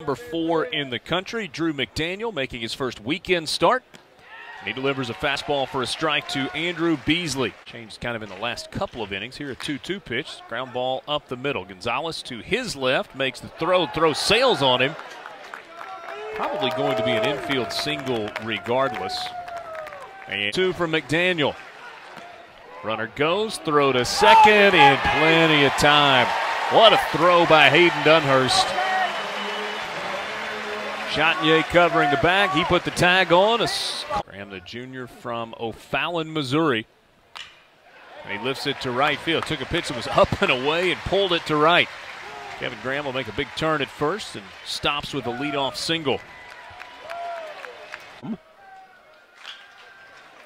Number four in the country, Drew McDaniel, making his first weekend start. And he delivers a fastball for a strike to Andrew Beasley. Changed kind of in the last couple of innings. Here a 2 2 pitch. Ground ball up the middle. Gonzalez to his left makes the throw, throws sails on him. Probably going to be an infield single regardless. And two from McDaniel. Runner goes, throw to second in plenty of time. What a throw by Hayden Dunhurst. Chatagnier covering the bag. He put the tag on. Graham, the junior from O'Fallon, Missouri. And he lifts it to right field. Took a pitch that was up and away and pulled it to right. Kevin Graham will make a big turn at first and stops with a leadoff single.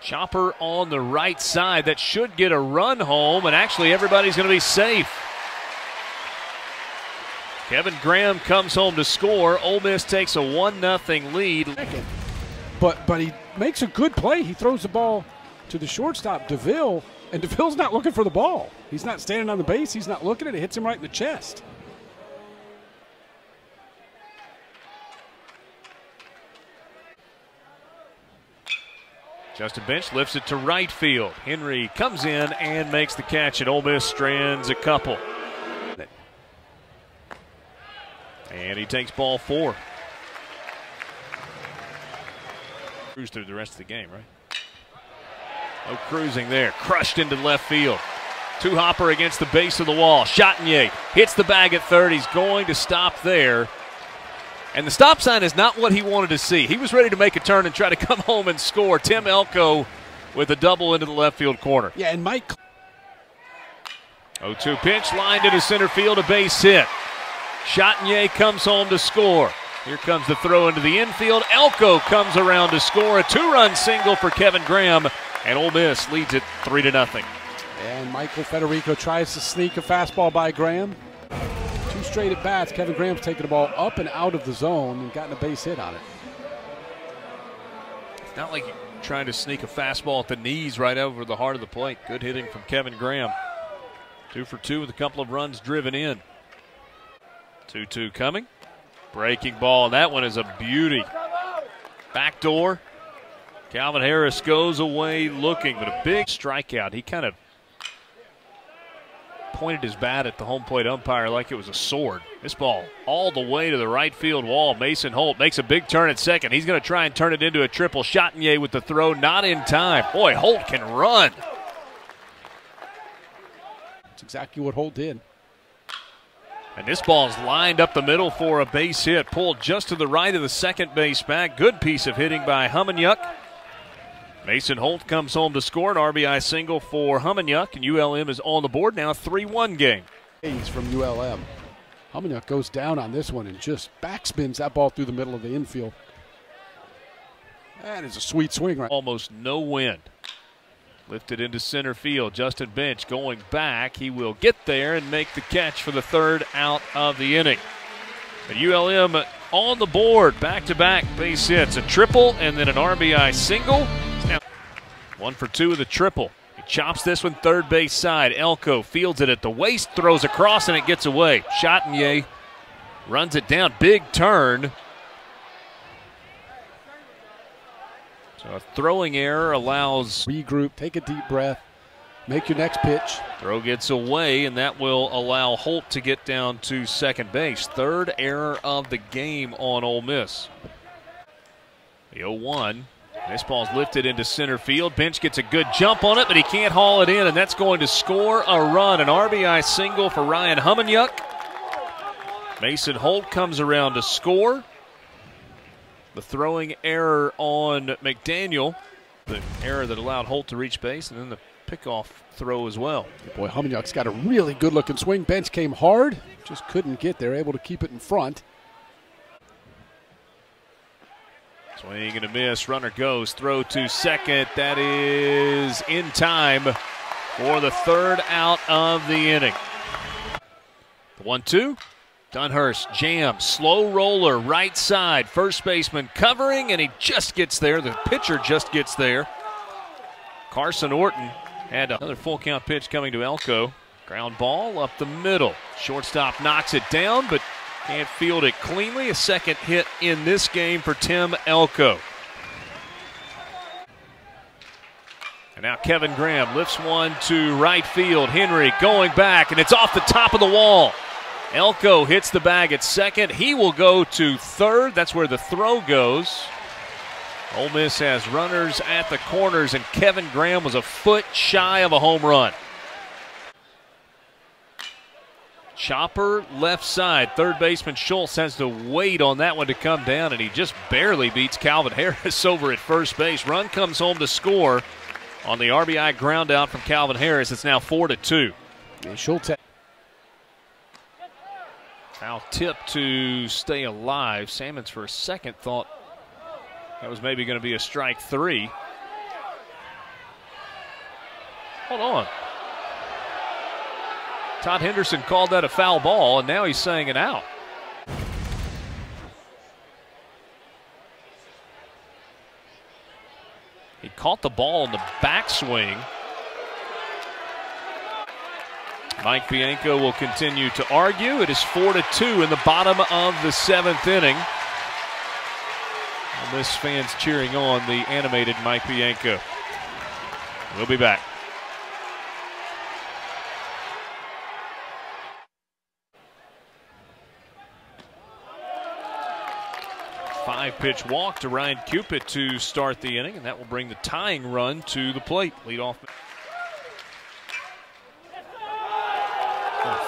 Chopper on the right side. That should get a run home, and actually everybody's going to be safe. Kevin Graham comes home to score. Ole Miss takes a 1 0 lead. But but he makes a good play. He throws the ball to the shortstop, DeVille, and DeVille's not looking for the ball. He's not standing on the base. He's not looking at it. It hits him right in the chest. Justin Bench lifts it to right field. Henry comes in and makes the catch, and Ole Miss strands a couple. And he takes ball four. Cruise through the rest of the game, right? No cruising there. Crushed into left field. Two hopper against the base of the wall. Chatagnier hits the bag at third. He's going to stop there. And the stop sign is not what he wanted to see. He was ready to make a turn and try to come home and score. Tim Elko with a double into the left field corner. Yeah, and Mike. 0 2 pitch, lined into center field, a base hit. Chatagnier comes home to score. Here comes the throw into the infield. Elko comes around to score a two-run single for Kevin Graham, and Ole Miss leads it three to nothing. And Michael Federico tries to sneak a fastball by Graham. Two straight at bats. Kevin Graham's taken the ball up and out of the zone and gotten a base hit on it. It's not like trying to sneak a fastball at the knees right over the heart of the plate. Good hitting from Kevin Graham. Two for two with a couple of runs driven in. 2 2 coming. Breaking ball, and that one is a beauty. Back door. Calvin Harris goes away looking, but a big strikeout. He kind of pointed his bat at the home plate umpire like it was a sword. This ball all the way to the right field wall. Mason Holt makes a big turn at second. He's going to try and turn it into a triple. Chatagnier with the throw, not in time. Boy, Holt can run. That's exactly what Holt did. And this ball is lined up the middle for a base hit, pulled just to the right of the second base back. Good piece of hitting by Hummenyuk. Mason Holt comes home to score an RBI single for Hummenyuk, and ULM is on the board now, 3 1 game. He's from ULM. Hummenyuk goes down on this one and just backspins that ball through the middle of the infield. That is a sweet swing right. Almost no wind. Lifted into center field. Justin Bench going back. He will get there and make the catch for the third out of the inning. ULM on the board, back to back base hits. A triple and then an RBI single. Now one for two with a triple. He chops this one third base side. Elko fields it at the waist, throws across, and it gets away. Chatagnier runs it down. Big turn. A throwing error allows regroup, take a deep breath, make your next pitch. Throw gets away, and that will allow Holt to get down to second base. Third error of the game on Ole Miss. The 0 1. This ball's lifted into center field. Bench gets a good jump on it, but he can't haul it in, and that's going to score a run. An RBI single for Ryan Hummenyuk. Mason Holt comes around to score. The throwing error on McDaniel, the error that allowed Holt to reach base, and then the pickoff throw as well. Boy, Hummenyuk's got a really good looking swing. Bench came hard, just couldn't get there, able to keep it in front. Swing and a miss. Runner goes. Throw to second. That is in time for the third out of the inning. The one two. Dunhurst jam, slow roller, right side. First baseman covering, and he just gets there. The pitcher just gets there. Carson Orton had another full count pitch coming to Elko. Ground ball up the middle. Shortstop knocks it down, but Can't field it cleanly. A second hit in this game for Tim Elko. And now Kevin Graham lifts one to right field. Henry going back, and it's off the top of the wall. Elko hits the bag at second. He will go to third. That's where the throw goes. Ole Miss has runners at the corners, and Kevin Graham was a foot shy of a home run. Chopper left side. Third baseman Schultz has to wait on that one to come down, and he just barely beats Calvin Harris over at first base. Run comes home to score on the RBI ground out from Calvin Harris. It's now four to two. And Schultz. Foul tip to stay alive. Salmons for a second thought that was maybe going to be a strike three. Hold on. Todd Henderson called that a foul ball, and now he's saying it out. He caught the ball in the backswing. Mike Bianco will continue to argue. It is 4 to 2 in the bottom of the seventh inning. And this fans cheering on the animated Mike Bianco. We'll be back. Five pitch walk to Ryan Cupid to start the inning, and that will bring the tying run to the plate. Lead off.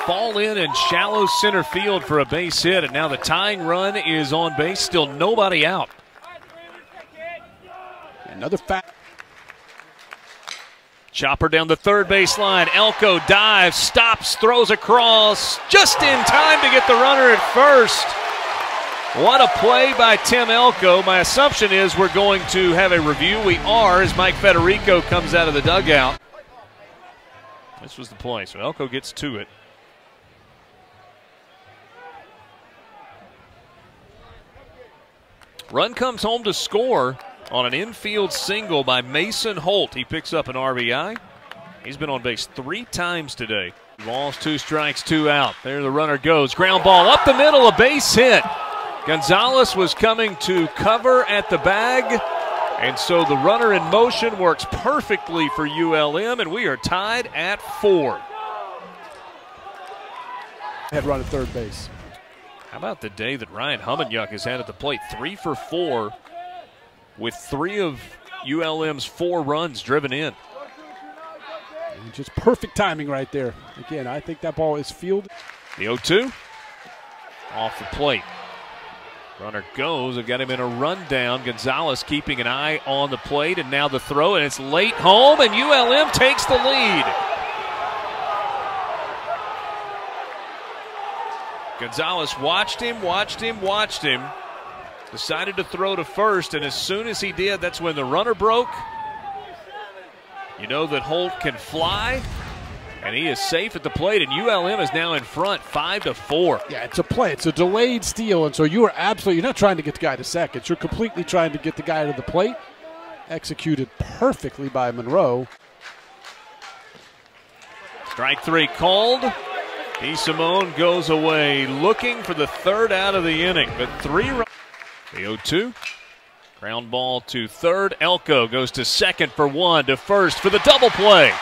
Fall in and shallow center field for a base hit, and now the tying run is on base. Still nobody out. Another fat. Chopper down the third baseline. Elko dives, stops, throws across, just in time to get the runner at first. What a play by Tim Elko. My assumption is we're going to have a review. We are as Mike Federico comes out of the dugout. This was the play, so Elko gets to it. Run comes home to score on an infield single by Mason Holt. He picks up an RBI. He's been on base three times today. Balls, two strikes, two out. There the runner goes. Ground ball up the middle, a base hit. Gonzalez was coming to cover at the bag. And so the runner in motion works perfectly for ULM, and we are tied at four. Head run at third base. How about the day that Ryan Hummenyuk has had at the plate? Three for four with three of ULM's four runs driven in. And just perfect timing right there. Again, I think that ball is fielded. The 0 2 off the plate. Runner goes. I've got him in a rundown. Gonzalez keeping an eye on the plate, and now the throw, and it's late home, and ULM takes the lead. Gonzalez watched him, watched him, watched him. Decided to throw to first, and as soon as he did, that's when the runner broke. You know that Holt can fly, and he is safe at the plate, and ULM is now in front, five to four. Yeah, it's a play. It's a delayed steal, and so you are absolutely you're not trying to get the guy to second. You're completely trying to get the guy to the plate. Executed perfectly by Monroe. Strike three called. D. Simone goes away looking for the third out of the inning, but three. Run- the 0 2. Ground ball to third. Elko goes to second for one, to first for the double play.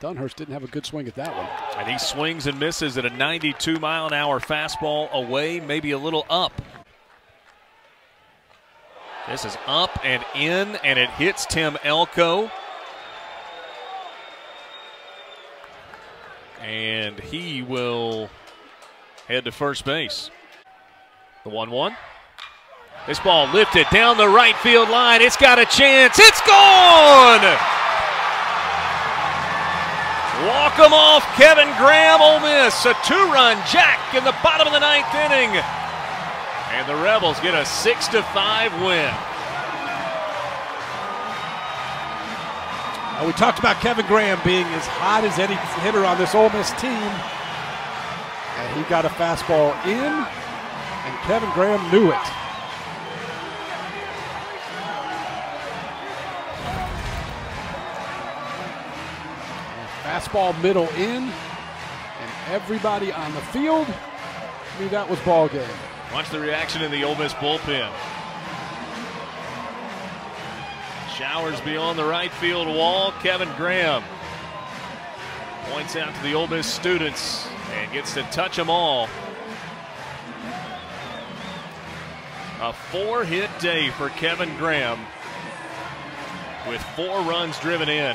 Dunhurst didn't have a good swing at that one. And he swings and misses at a 92 mile an hour fastball away, maybe a little up. This is up and in, and it hits Tim Elko. And he will head to first base. The 1 1. This ball lifted down the right field line. It's got a chance. It's gone! Walk him off, Kevin Graham, Ole Miss. A two run jack in the bottom of the ninth inning. And the Rebels get a 6 to 5 win. Now, we talked about Kevin Graham being as hot as any hitter on this Ole Miss team. And he got a fastball in, and Kevin Graham knew it. Fastball middle in. And everybody on the field knew that was ball game. Watch the reaction in the Ole Miss bullpen. Showers beyond the right field wall. Kevin Graham points out to the Ole Miss students and gets to touch them all. A four hit day for Kevin Graham with four runs driven in.